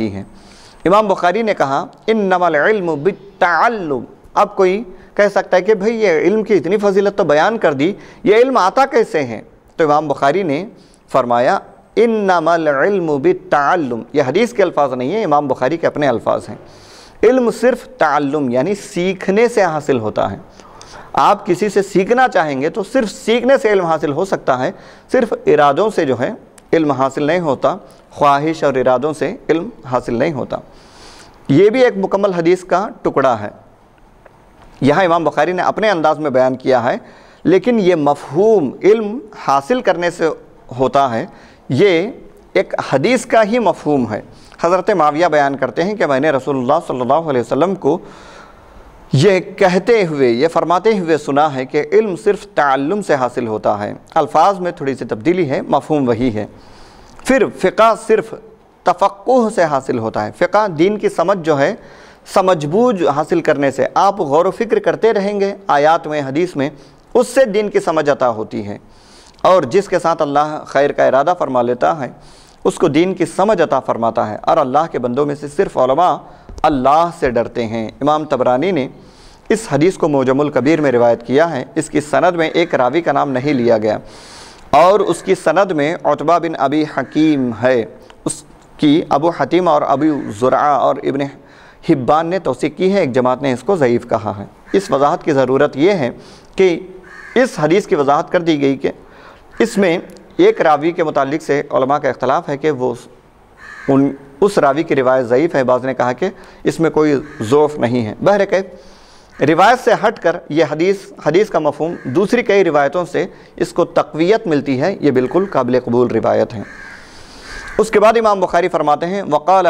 ہی ہیں۔ امام بخاری نے کہا، انما العلم بالتعلم۔ اب کوئی کہہ سکتا ہے کہ بھئی یہ علم کی اتنی فضیلت تو بیان کر دی، یہ علم آتا کیسے ہیں؟ تو امام بخاری نے فرمایا، انما العلم بالتعلم۔ یہ حدیث کے الفاظ نہیں ہیں، امام بخاری کے اپنے الفاظ ہیں۔ علم صرف تعلم یعنی سیکھنے سے حاصل ہوتا ہے۔ آپ کسی سے سیکھنا چاہیں گے تو صرف سیکھنے سے علم حاصل ہو سکتا ہے، صرف ارادوں سے جو ہے علم حاصل نہیں ہوتا، خواہش اور ارادوں سے علم حاصل نہیں ہوتا۔ یہ بھی ایک مکمل حدیث کا ٹکڑا ہے۔ یہاں امام بخاری نے اپنے انداز میں بیان کیا ہے، لیکن یہ مفہوم علم حاصل کرنے سے ہوتا ہے، یہ ایک حدیث کا ہی مفہوم ہے۔ حضرت معاویہ بیان کرتے ہیں کہ میں نے رسول اللہ صلی اللہ علیہ وسلم کو یہ کہتے ہوئے، یہ فرماتے ہوئے سنا ہے کہ علم صرف تعلم سے حاصل ہوتا ہے۔ الفاظ میں تھوڑی سی تبدیلی ہے، مفہوم وہی ہے۔ پھر فقہ صرف تفقہ سے حاصل ہوتا ہے۔ فقہ دین کی سمجھ جو ہے سمجھ بوجھ حاصل کرنے سے آپ غور و فکر کرتے رہیں گے۔ آیات میں، حدیث میں اس سے دین کی سمجھ عطا ہوتی ہے۔ اور جس کے ساتھ اللہ خیر کا ارادہ فرما لیتا ہے، اس کو دین کی سمجھ عطا فرماتا ہے۔ اور اللہ کے بندوں میں سے صرف علماء اللہ سے ڈرتے ہیں۔ امام تبرانی نے اس حدیث کو موجم الکبیر میں روایت کیا ہے۔ اس کی سند میں ایک راوی کا نام نہیں لیا گیا۔ اور اس کی سند میں عطبہ بن ابی حکیم ہے۔ اس کی ابو حتیم اور ابو زرعہ اور ابن حبان نے توثیق کی ہے۔ ایک جماعت نے اس کو ضعیف کہا ہے۔ اس وضاحت کی ضرورت یہ ہے کہ اس حدیث کی وضاحت کر دی گئی کہ اس میں ایک راوی کے متعلق سے علماء کا اختلاف ہے کہ وہ ان اس راوی کی روایت ضعیف ہے، بعض نے کہا کہ اس میں کوئی ضعف نہیں ہے۔ بہر کہ روایت سے ہٹ کر یہ حدیث حدیث کا مفہوم دوسری کئی روایتوں سے اس کو تقویت ملتی ہے، یہ بالکل قابل قبول روایت ہے۔ اس کے بعد امام بخاری فرماتے ہیں، وقال